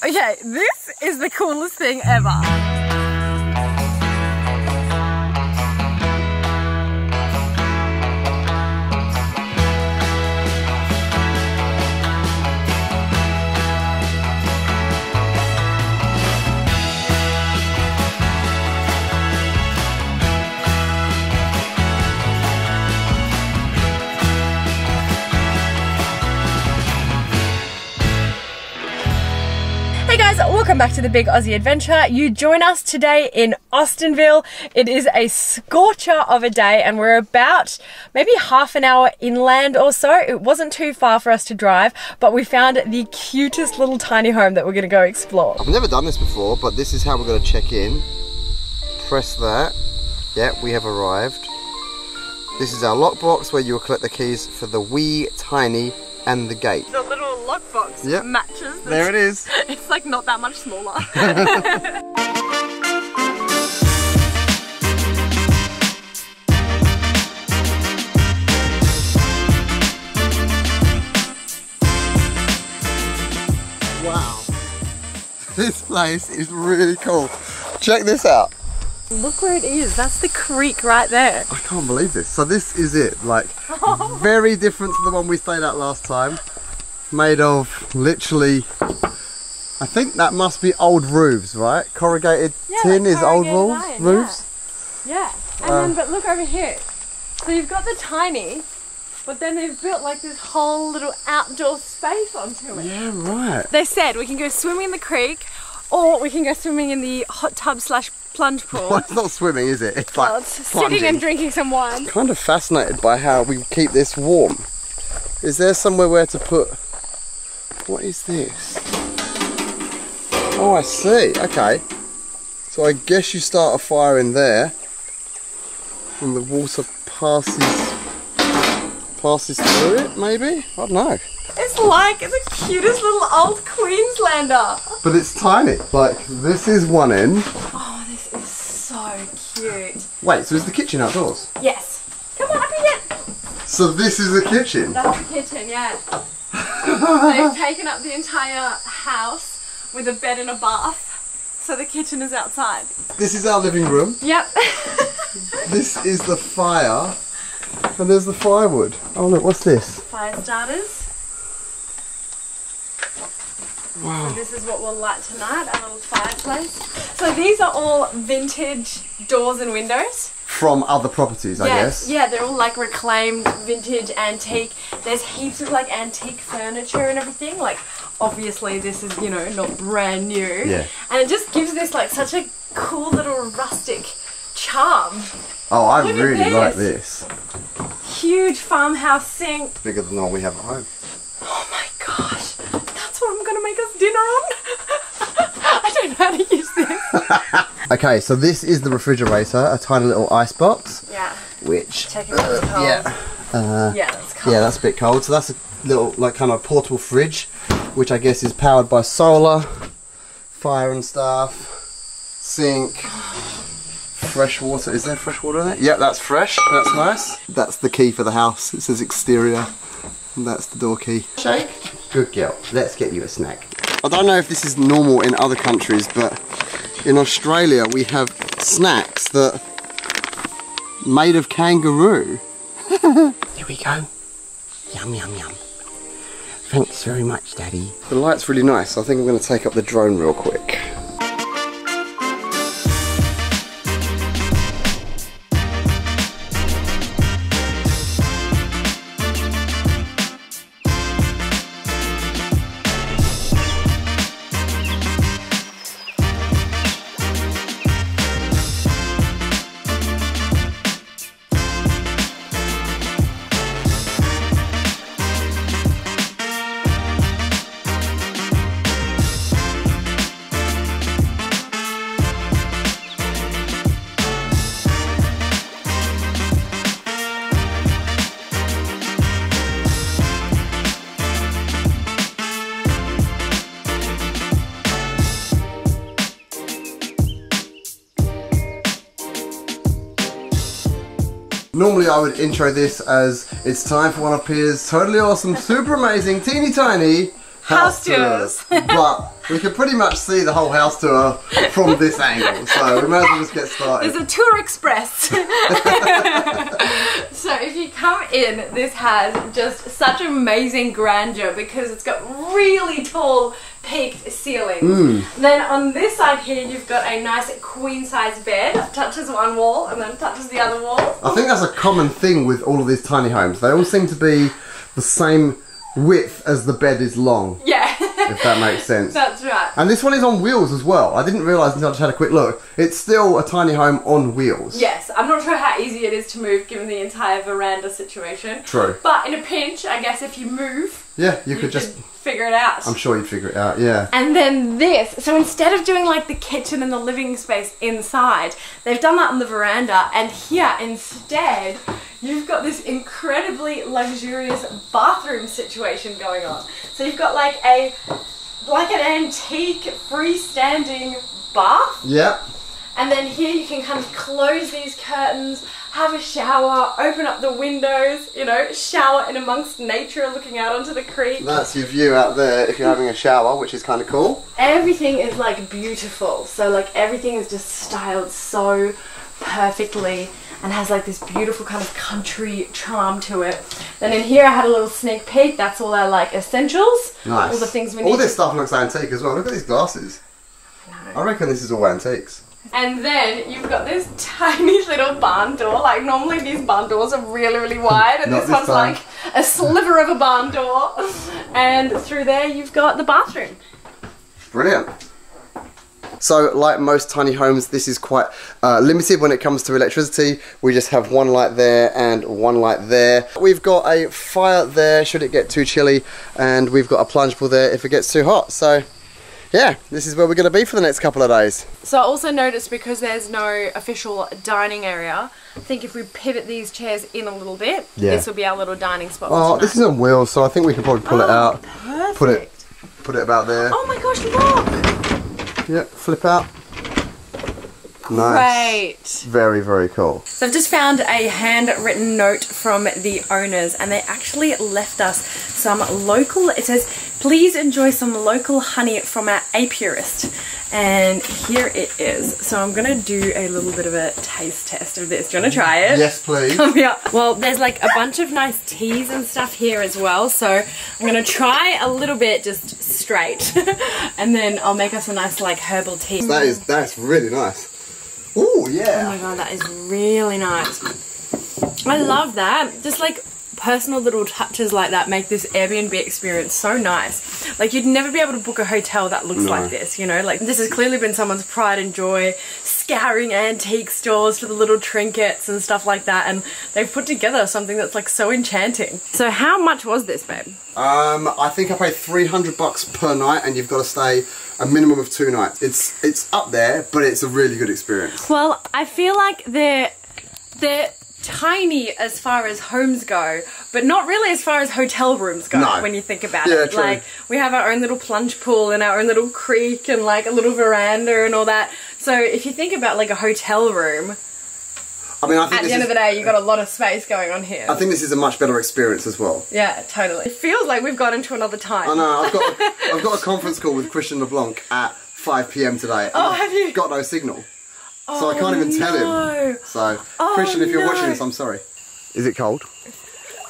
Okay, this is the coolest thing ever. Welcome back to the Big Aussie Adventure. You join us today in Austinville. It is a scorcher of a day and we're about maybe half an hour inland or so. It wasn't too far for us to drive, but we found the cutest little tiny home that we're going to go explore. I've never done this before, but this is how we're going to check in. Press that. Yeah, we have arrived. This is our lockbox where you will collect the keys for the wee, tiny, and the gate. The little lockbox Yep. matches. The There it is. It's like not that much smaller. Wow. This place is really cool. Check this out. Look where it is. That's the creek right there. I can't believe this. So this is it. Like, very different to the one we stayed at last time. Made of literally, I think that must be old roofs, right? Corrugated Yeah, tin like is old roofs. iron, roofs. Yeah. And Um, then, but look over here. So you've got the tiny, but then they've built like this whole little outdoor space onto it. Yeah, right. They said we can go swimming in the creek, or we can go swimming in the hot tub slash plunge pool. Well, it's not swimming, is it? It's like it's sitting and drinking some wine. kind of fascinated by how we keep this warm. Is there somewhere where to put? What is this? Oh, I see. Okay. So I guess you start a fire in there, and the water passes passes through it. Maybe I don't know. It's like the cutest little old Queenslander. But it's tiny. Like this is one end. Oh, this is so cute. Wait, so is the kitchen outdoors? Yes. Come on, up again. So this is the kitchen. That's the kitchen, yeah. They've taken up the entire house with a bed and a bath. So the kitchen is outside. This is our living room. Yep. This is the fire, and there's the firewood. Oh look, what's this? Fire starters. Wow. So this is what we'll light tonight, our little fireplace. So these are all vintage doors and windows. From other properties, I guess. yeah, they're all like reclaimed vintage antique. There's heaps of like antique furniture and everything. Like obviously this is, you know, not brand new. Yeah. And it just gives this like such a cool little rustic charm. Oh, I Look really this. like this. Huge farmhouse sink. Bigger than all we have at home. Oh my gosh, that's what I'm gonna make us dinner on. I don't know how to use this. Okay, so this is the refrigerator, a tiny little ice box, Yeah, which checking if yeah, uh, Yeah, that's cold. yeah, that's a bit cold. So that's a little like kind of portable fridge, which I guess is powered by solar, fire and stuff, sink, fresh water. Is there fresh water in it? Yeah, that's fresh. That's nice. That's the key for the house. It says exterior, and that's the door key. Shake. Good girl. Let's get you a snack. I don't know if this is normal in other countries, but in Australia we have snacks that made of kangaroo. There we go. Yum, yum, yum. Thanks very much, Daddy. The light's really nice. I think I'm going to take up the drone real quick. Normally I would intro this as it's time for one of Pia's totally awesome, super amazing, teeny tiny House tours. but we could pretty much see the whole house tour from this angle, so we might as well just get started. There's a tour express. so if you come in, this has just such amazing grandeur because it's got really tall peaked ceilings. Hmm. Then on this side here, you've got a nice queen size bed. Touches one wall and then touches the other wall. I think that's a common thing with all of these tiny homes. They all seem to be the same width as the bed is long, Yeah, if that makes sense. that's right. And this one is on wheels as well. I didn't realise until I just had a quick look. It's still a tiny home on wheels. Yes, I'm not sure how easy it is to move given the entire veranda situation. True. But in a pinch, I guess if you move, Yeah, you you could just. figure it out. I'm sure you'd figure it out. Yeah. And then this, so instead of doing like the kitchen and the living space inside, they've done that on the veranda, and here instead, you've got this incredibly luxurious bathroom situation going on. So you've got like a like an antique freestanding bath, Yep. and then here you can kind of close these curtains, have a shower, open up the windows, you know, shower in amongst nature looking out onto the creek. That's your view out there if you're having a shower, which is kind of cool. everything is like beautiful. So like everything is just styled so perfectly and has like this beautiful kind of country charm to it. Then in here I had a little sneak peek. That's all our like essentials. Nice. All the things we need. All need. this stuff looks antique as well. Look at these glasses. I reckon this is all antiques. And then you've got this tiny little barn door. Like normally these barn doors are really, really wide, and this, this one's time. like a sliver of a barn door. And through there you've got the bathroom. Brilliant. So, like most tiny homes, this is quite uh, limited when it comes to electricity. We just have one light there and one light there. We've got a fire there should it get too chilly, and we've got a plunge pool there if it gets too hot. So, yeah, this is where we're going to be for the next couple of days. So I also noticed because there's no official dining area, I think if we pivot these chairs in a little bit, Yeah. this will be our little dining spot. Oh, this is on wheels, so I think we can probably pull it Oh, out, put it, put it about there. Oh my gosh, look! Yep, flip out. Nice. Great. Very, very cool. So I've just found a handwritten note from the owners and they actually left us some local, it says, please enjoy some local honey from our apiarist. And here it is. So I'm gonna do a little bit of a taste test of this. Do you wanna try it? Yes, please. Come here. Well, there's like a bunch of nice teas and stuff here as well. So I'm gonna try a little bit just straight, and then I'll make us a nice like herbal tea. That is that's really nice. Ooh, yeah. Oh my god, that is really nice. I love that. Just like personal little touches like that make this Airbnb experience so nice. Like you'd never be able to book a hotel that looks No. like this, you know? Like this has clearly been someone's pride and joy, scouring antique stores for the little trinkets and stuff like that, and they've put together something that's like so enchanting. So how much was this, babe? Um, I think I paid three hundred bucks per night, and you've got to stay a minimum of two nights. It's it's up there, but it's a really good experience. Well, I feel like they're they're tiny as far as homes go, but not really as far as hotel rooms go No. when you think about Yeah, it. true. Like we have our own little plunge pool and our own little creek and like a little veranda and all that. So if you think about like a hotel room, I mean, I think at the end is, of the day, you've got a lot of space going on here. I think this is a much better experience as well. yeah, totally. It feels like we've got into another time. I know. I've got a, I've got a conference call with Christian LeBlanc at five p.m. today. Oh, have you? Got no signal, so oh, I Oh, can't even tell him. So, Oh, Christian, if you're no. watching this, I'm sorry. Is it cold?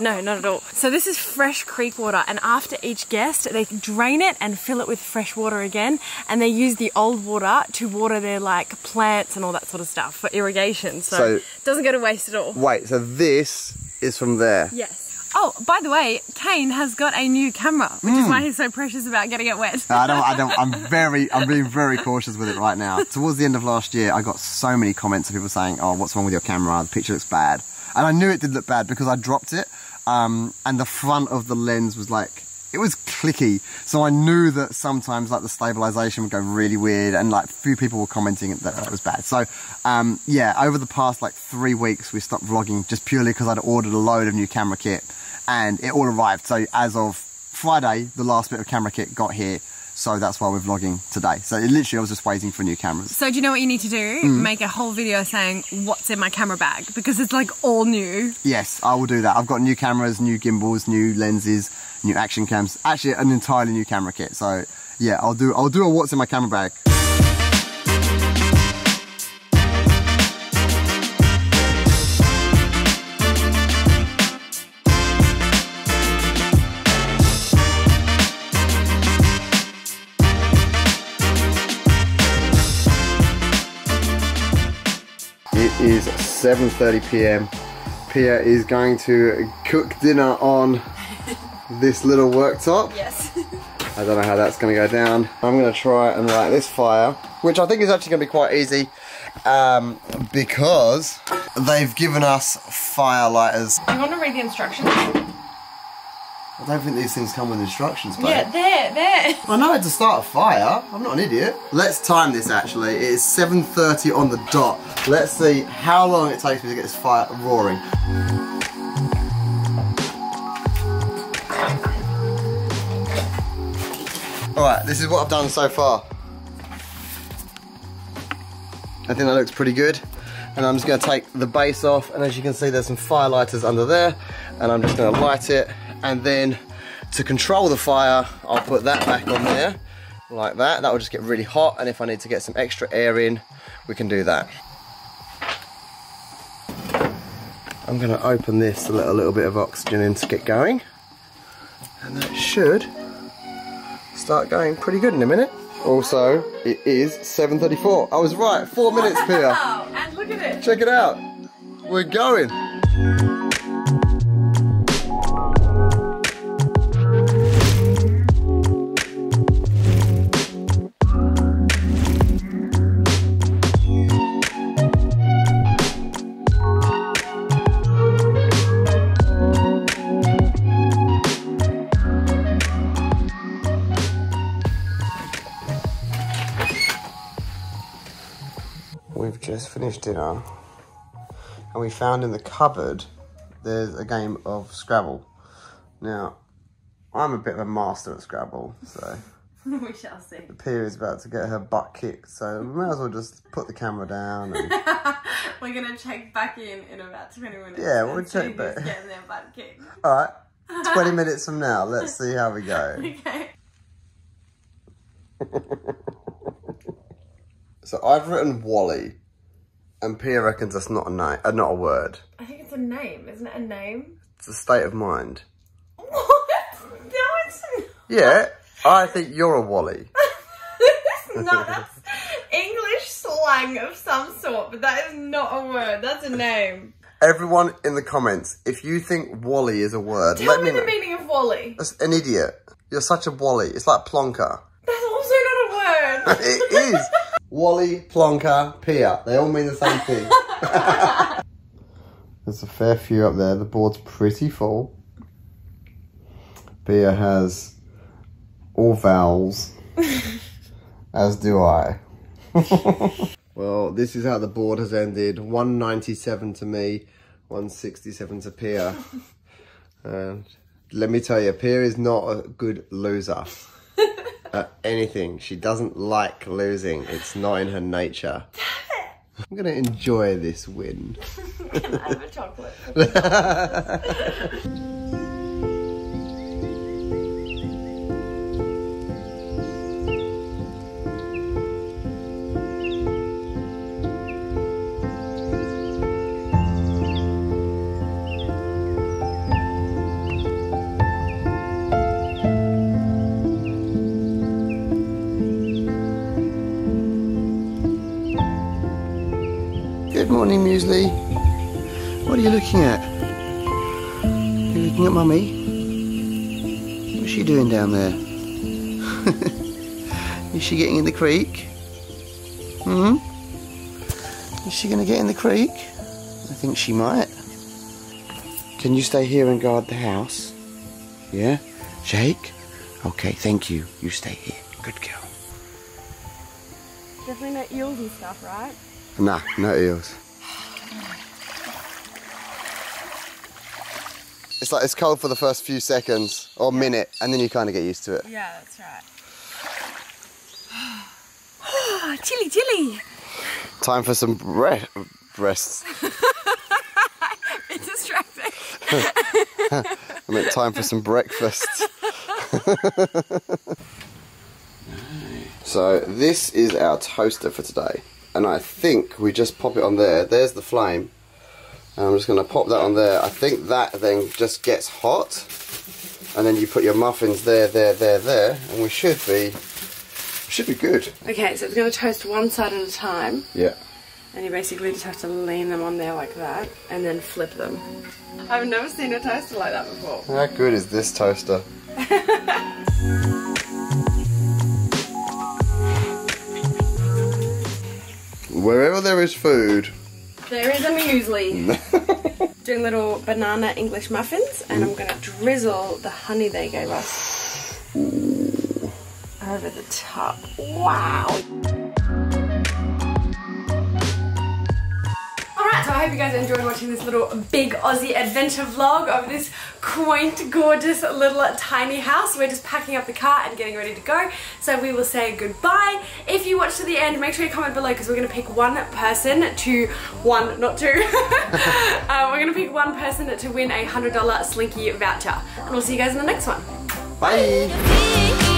No, not at all. So this is fresh creek water, and after each guest, they drain it and fill it with fresh water again, and they use the old water to water their like plants and all that sort of stuff for irrigation. So, So- it doesn't go to waste at all. Wait. So this is from there. Yes. Oh, by the way, Kane has got a new camera, which is why he's so precious about getting it wet. I don't, I don't, I'm very, I'm being very cautious with it right now. Towards the end of last year, I got so many comments of people saying, oh, what's wrong with your camera? The picture looks bad. And I knew it did look bad because I dropped it, um, and the front of the lens was like, it was clicky. So I knew that sometimes like the stabilization would go really weird and like few people were commenting that that was bad. So, um, yeah, over the past like three weeks, we stopped vlogging just purely because I'd ordered a load of new camera kit and it all arrived. So as of Friday, the last bit of camera kit got here. So that's why we're vlogging today. So literally, I was just waiting for new cameras. So do you know what you need to do? Mm. Make a whole video saying what's in my camera bag because it's like all new. Yes, I will do that. I've got new cameras, new gimbals, new lenses, new action cams. Actually, an entirely new camera kit. So yeah, I'll do. I'll do a what's in my camera bag. Is 7:30 p.m. Pia is going to cook dinner on this little worktop. Yes. I don't know how that's going to go down. I'm going to try and light this fire, which I think is actually going to be quite easy um, because they've given us fire lighters. Do you want to read the instructions? I don't think these things come with instructions, babe. Yeah, there, there. I know how to start a fire. I'm not an idiot. Let's time this actually. It is 7.30 on the dot. Let's see how long it takes me to get this fire roaring. Alright, this is what I've done so far. I think that looks pretty good. And I'm just going to take the base off and as you can see there's some fire lighters under there and I'm just going to light it and then to control the fire I'll put that back on there like that. That will just get really hot and if I need to get some extra air in we can do that. I'm going to open this to let a little bit of oxygen in to get going and that should start going pretty good in a minute. Also, it is 7.34. I was right, four minutes, Pia. And look at it. Check it out. We're going. Finished dinner and we found in the cupboard there's a game of Scrabble. Now, I'm a bit of a master at Scrabble, so we shall see. The Pia is about to get her butt kicked, so we might as well just put the camera down and We're gonna check back in in about 20 minutes. Yeah, we'll check back. Getting their butt kicked. Alright, 20 minutes from now, let's see how we go. Okay. So I've written Wally, and Pia reckons that's not a name, uh, not a word. I think it's a name, isn't it? A name? It's a state of mind. What? No, it's not. Yeah, I think you're a Wally. Not. That's English slang of some sort, but that is not a word. That's a name. Everyone in the comments, if you think Wally is a word, Tell let me me the know. meaning of Wally. That's an idiot. You're such a Wally. It's like Plonker. That's also not a word. It is. Wally, Plonker, Pia. They all mean the same thing. There's a fair few up there. The board's pretty full. Pia has all vowels, as do I. well, this is how the board has ended. 197 to me, 167 to Pia. And let me tell you, Pia is not a good loser at anything. She doesn't like losing. It's not in her nature. I'm gonna enjoy this win. Can I have a chocolate? Good morning, Muesli. What are you looking at? You're looking at Mummy? What's she doing down there? Is she getting in the creek? Hmm? Is she going to get in the creek? I think she might. Can you stay here and guard the house? Yeah? Shake? Okay, thank you. You stay here. Good girl. Definitely no eels and stuff, right? Nah, no eels. It's like it's cold for the first few seconds or minute, and then you kind of get used to it. Yeah, that's right. chili, chili. Time for some bre- breasts. It's distracting. I meant time for some breakfast. so this is our toaster for today, and I think we just pop it on there. There's the flame, and I'm just going to pop that on there. I think that then just gets hot, and then you put your muffins there, there, there, there, and we should be should be good. Okay, so it's going to toast one side at a time, Yeah. and you basically just have to lean them on there like that, and then flip them. I've never seen a toaster like that before. How good is this toaster? Wherever there is food, There is a muesli. Doing little banana English muffins, and I'm gonna drizzle the honey they gave us over the top. Wow. I hope you guys enjoyed watching this little big Aussie adventure vlog of this quaint, gorgeous little tiny house. We're just packing up the car and getting ready to go. So we will say goodbye. If you watch to the end, make sure you comment below because we're going to pick one person to, one, not two. uh, we're going to pick one person to win a $100 Slinkii voucher. And we'll see you guys in the next one. bye. Bye.